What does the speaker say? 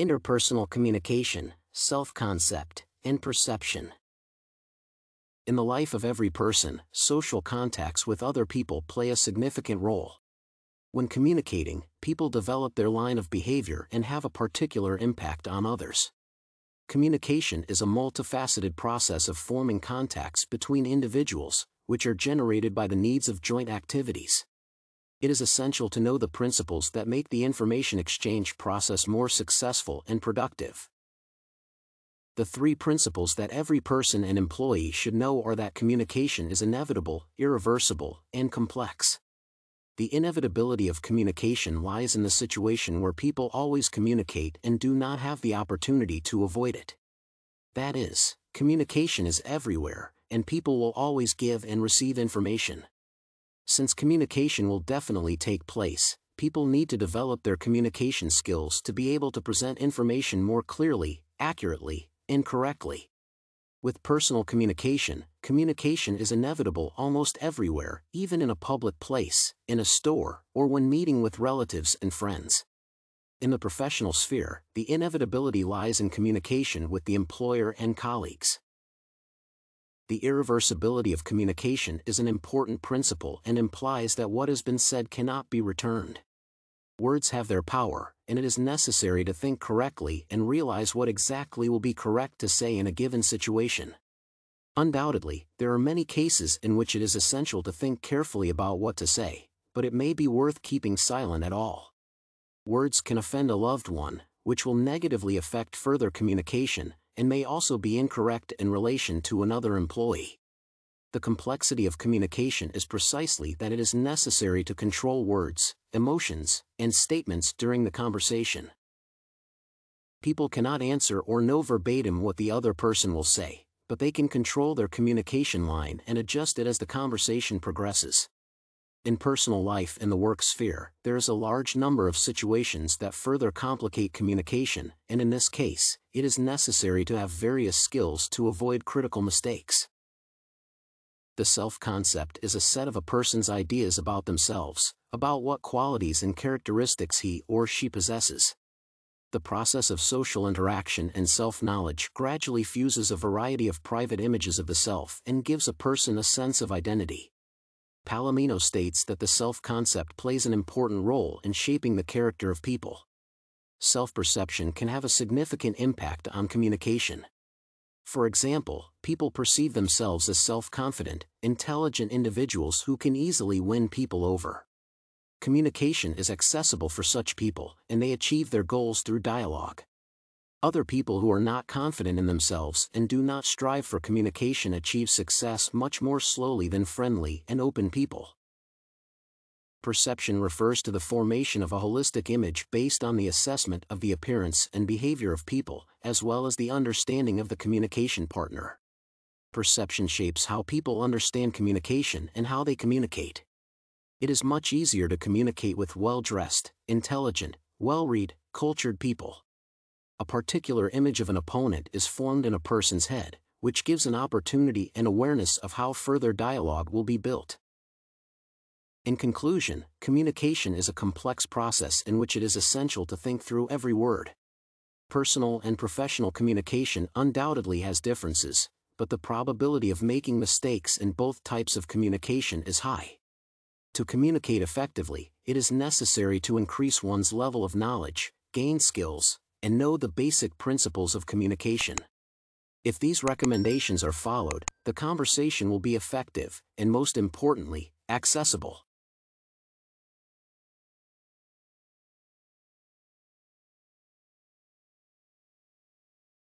interpersonal communication, self-concept, and perception. In the life of every person, social contacts with other people play a significant role. When communicating, people develop their line of behavior and have a particular impact on others. Communication is a multifaceted process of forming contacts between individuals, which are generated by the needs of joint activities. It is essential to know the principles that make the information exchange process more successful and productive. The three principles that every person and employee should know are that communication is inevitable, irreversible, and complex the inevitability of communication lies in the situation where people always communicate and do not have the opportunity to avoid it. That is, communication is everywhere, and people will always give and receive information. Since communication will definitely take place, people need to develop their communication skills to be able to present information more clearly, accurately, and correctly. With personal communication, communication is inevitable almost everywhere, even in a public place, in a store, or when meeting with relatives and friends. In the professional sphere, the inevitability lies in communication with the employer and colleagues. The irreversibility of communication is an important principle and implies that what has been said cannot be returned. Words have their power, and it is necessary to think correctly and realize what exactly will be correct to say in a given situation. Undoubtedly, there are many cases in which it is essential to think carefully about what to say, but it may be worth keeping silent at all. Words can offend a loved one, which will negatively affect further communication, and may also be incorrect in relation to another employee the complexity of communication is precisely that it is necessary to control words, emotions, and statements during the conversation. People cannot answer or know verbatim what the other person will say, but they can control their communication line and adjust it as the conversation progresses. In personal life and the work sphere, there is a large number of situations that further complicate communication, and in this case, it is necessary to have various skills to avoid critical mistakes. The self-concept is a set of a person's ideas about themselves, about what qualities and characteristics he or she possesses. The process of social interaction and self-knowledge gradually fuses a variety of private images of the self and gives a person a sense of identity. Palomino states that the self-concept plays an important role in shaping the character of people. Self-perception can have a significant impact on communication. For example, people perceive themselves as self-confident, intelligent individuals who can easily win people over. Communication is accessible for such people, and they achieve their goals through dialogue. Other people who are not confident in themselves and do not strive for communication achieve success much more slowly than friendly and open people. Perception refers to the formation of a holistic image based on the assessment of the appearance and behavior of people, as well as the understanding of the communication partner. Perception shapes how people understand communication and how they communicate. It is much easier to communicate with well-dressed, intelligent, well-read, cultured people. A particular image of an opponent is formed in a person's head, which gives an opportunity and awareness of how further dialogue will be built. In conclusion, communication is a complex process in which it is essential to think through every word. Personal and professional communication undoubtedly has differences, but the probability of making mistakes in both types of communication is high. To communicate effectively, it is necessary to increase one's level of knowledge, gain skills, and know the basic principles of communication. If these recommendations are followed, the conversation will be effective, and most importantly, accessible.